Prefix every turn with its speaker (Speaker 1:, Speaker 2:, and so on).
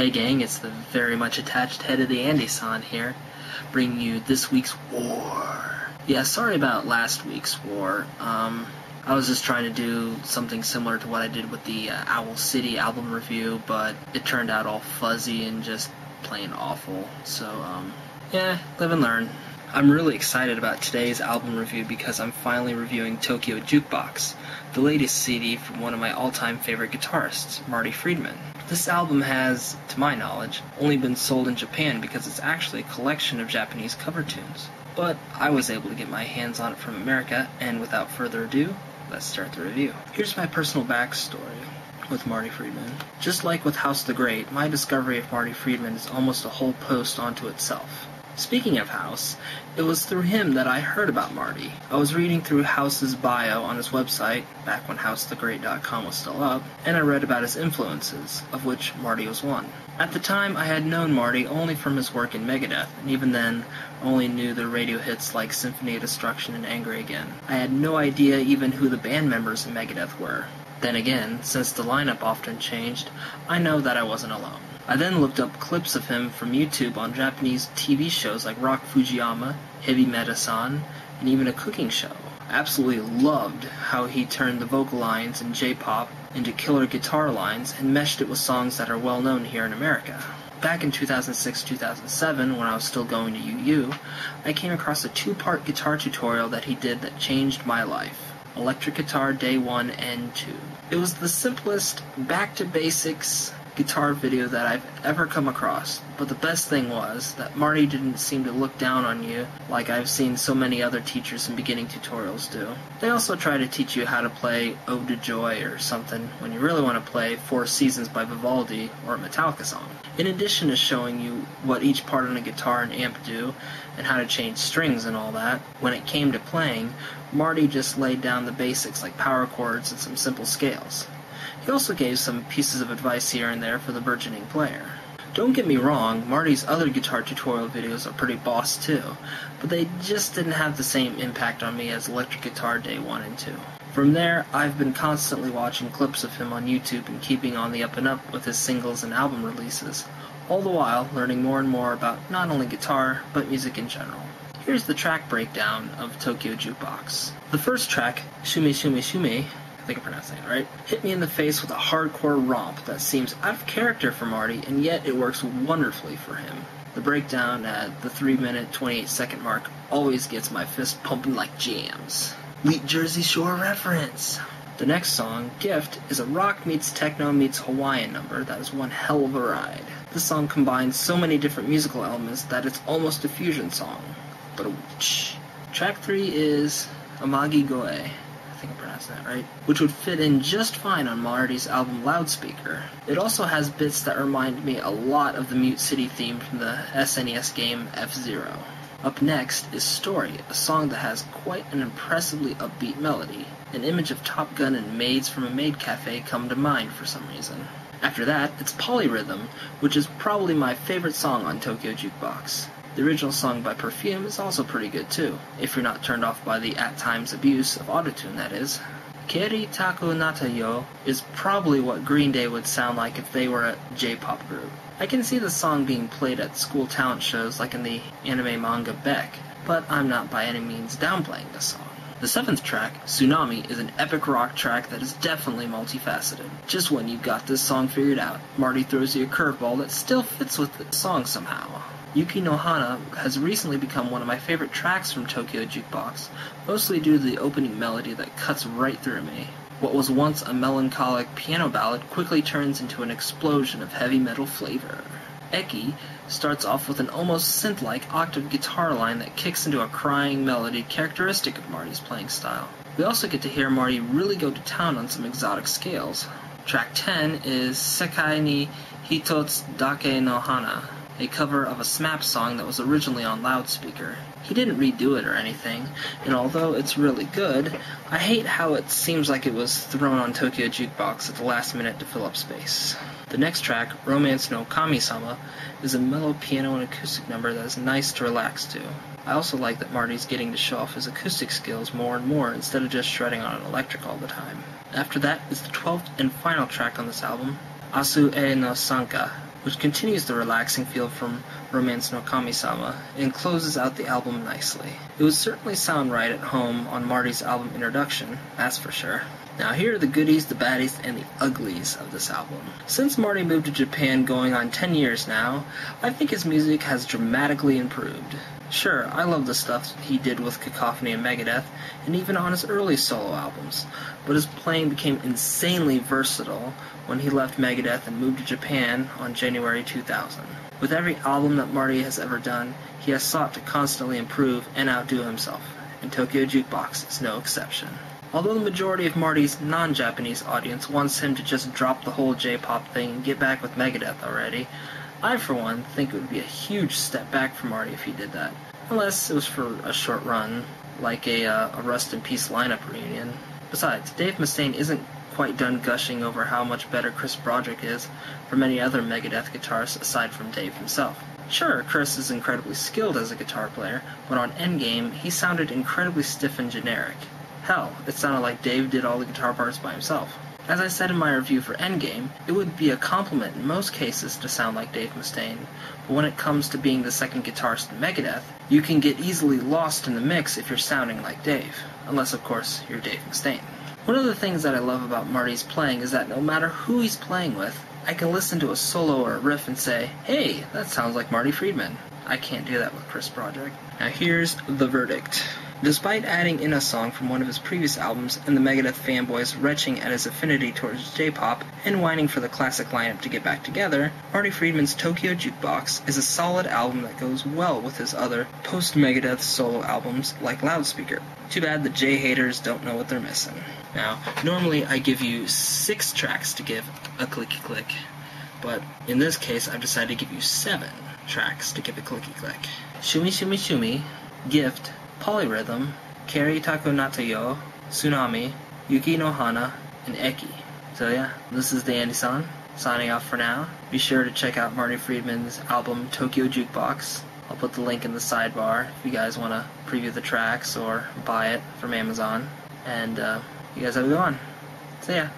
Speaker 1: Hey gang, it's the very much attached head of the Andy-san here, bringing you this week's war. Yeah, sorry about last week's war. Um, I was just trying to do something similar to what I did with the uh, Owl City album review, but it turned out all fuzzy and just plain awful. So, um, yeah, live and learn. I'm really excited about today's album review because I'm finally reviewing Tokyo Jukebox, the latest CD from one of my all-time favorite guitarists, Marty Friedman. This album has, to my knowledge, only been sold in Japan because it's actually a collection of Japanese cover tunes. But I was able to get my hands on it from America, and without further ado, let's start the review. Here's my personal backstory with Marty Friedman. Just like with House the Great, my discovery of Marty Friedman is almost a whole post onto itself. Speaking of House, it was through him that I heard about Marty. I was reading through House's bio on his website, back when HouseTheGreat.com was still up, and I read about his influences, of which Marty was one. At the time, I had known Marty only from his work in Megadeth, and even then, only knew the radio hits like Symphony of Destruction and Angry Again. I had no idea even who the band members in Megadeth were. Then again, since the lineup often changed, I know that I wasn't alone. I then looked up clips of him from YouTube on Japanese TV shows like Rock Fujiyama, Heavy Meta-san, and even a cooking show. I absolutely loved how he turned the vocal lines in J-pop into killer guitar lines and meshed it with songs that are well known here in America. Back in 2006-2007, when I was still going to UU, I came across a two-part guitar tutorial that he did that changed my life. Electric Guitar Day 1 and 2. It was the simplest, back to basics guitar video that I've ever come across. But the best thing was that Marty didn't seem to look down on you like I've seen so many other teachers in beginning tutorials do. They also try to teach you how to play Ode to Joy or something when you really want to play Four Seasons by Vivaldi or a Metallica song. In addition to showing you what each part on a guitar and amp do and how to change strings and all that, when it came to playing, Marty just laid down the basics like power chords and some simple scales. He also gave some pieces of advice here and there for the burgeoning player. Don't get me wrong, Marty's other guitar tutorial videos are pretty boss too, but they just didn't have the same impact on me as Electric Guitar Day 1 and 2. From there, I've been constantly watching clips of him on YouTube and keeping on the up and up with his singles and album releases, all the while learning more and more about not only guitar, but music in general. Here's the track breakdown of Tokyo Jukebox. The first track, Tsume Tsume Tsume, I think I'm pronouncing it right, hit me in the face with a hardcore romp that seems out of character for Marty, and yet it works wonderfully for him. The breakdown at the 3 minute 28 second mark always gets my fist pumping like jams. Leet Jersey Shore reference! The next song, Gift, is a rock meets techno meets Hawaiian number that is one hell of a ride. This song combines so many different musical elements that it's almost a fusion song. But a Track 3 is Amagi Goe. I think I'm pronouncing that right. Which would fit in just fine on Marty's album Loudspeaker. It also has bits that remind me a lot of the Mute City theme from the SNES game F-Zero. Up next is Story, a song that has quite an impressively upbeat melody. An image of Top Gun and maids from a maid cafe come to mind for some reason. After that, it's Polyrhythm, which is probably my favorite song on Tokyo Jukebox. The original song by Perfume is also pretty good too, if you're not turned off by the at times abuse of autotune that is. Kaeri Taku Natta Yo is probably what Green Day would sound like if they were a J-pop group. I can see the song being played at school talent shows like in the anime manga Beck, but I'm not by any means downplaying this song. The seventh track, Tsunami, is an epic rock track that is definitely multifaceted. Just when you've got this song figured out, Marty throws you a curveball that still fits with the song somehow. Yuki no Hana has recently become one of my favorite tracks from Tokyo Jukebox, mostly due to the opening melody that cuts right through me. What was once a melancholic piano ballad quickly turns into an explosion of heavy metal flavor. Eki starts off with an almost synth-like octave guitar line that kicks into a crying melody characteristic of Marty's playing style. We also get to hear Marty really go to town on some exotic scales. Track 10 is Sekai ni Hitotsu Dake no Hana, a cover of a SMAP song that was originally on loudspeaker. He didn't redo it or anything, and although it's really good, I hate how it seems like it was thrown on Tokyo Jukebox at the last minute to fill up space. The next track, Romance no Kami-sama, is a mellow piano and acoustic number that is nice to relax to. I also like that Marty's getting to show off his acoustic skills more and more instead of just shredding on an electric all the time. After that is the 12th and final track on this album, Asu e no Sanka, which continues the relaxing feel from Romance no Kami-sama and closes out the album nicely. It would certainly sound right at home on Marty's album introduction, that's for sure. Now here are the goodies, the baddies, and the uglies of this album. Since Marty moved to Japan going on 10 years now, I think his music has dramatically improved. Sure, I love the stuff he did with Cacophony and Megadeth, and even on his early solo albums, but his playing became insanely versatile when he left Megadeth and moved to Japan on January 2000. With every album that Marty has ever done, he has sought to constantly improve and outdo himself, and Tokyo Jukebox is no exception. Although the majority of Marty's non-Japanese audience wants him to just drop the whole J-pop thing and get back with Megadeth already, I, for one, think it would be a huge step back for Marty if he did that. Unless it was for a short run, like a, uh, a Rust in Peace lineup reunion. Besides, Dave Mustaine isn't quite done gushing over how much better Chris Broderick is from any other Megadeth guitarist aside from Dave himself. Sure, Chris is incredibly skilled as a guitar player, but on Endgame, he sounded incredibly stiff and generic. Hell, it sounded like Dave did all the guitar parts by himself. As I said in my review for Endgame, it would be a compliment in most cases to sound like Dave Mustaine, but when it comes to being the second guitarist in Megadeth, you can get easily lost in the mix if you're sounding like Dave, unless of course you're Dave Mustaine. One of the things that I love about Marty's playing is that no matter who he's playing with, I can listen to a solo or a riff and say, hey, that sounds like Marty Friedman. I can't do that with Chris Broderick. Now here's the verdict. Despite adding in a song from one of his previous albums and the Megadeth fanboys retching at his affinity towards J-pop and whining for the classic lineup to get back together, Marty Friedman's Tokyo Jukebox is a solid album that goes well with his other post-Megadeth solo albums like Loudspeaker. Too bad the J-haters don't know what they're missing. Now, normally I give you six tracks to give a clicky click, but in this case I've decided to give you seven tracks to give a clicky click. Tsume Tsume Tsume, Gift, Polyrhythm, Kaeri Taku Natta Yo, Tsunami, Yuki no Hana, and Eki. So yeah, this is the Andy-san, signing off for now. Be sure to check out Marty Friedman's album Tokyo Jukebox. I'll put the link in the sidebar if you guys want to preview the tracks or buy it from Amazon. And uh, you guys have a good one. See ya.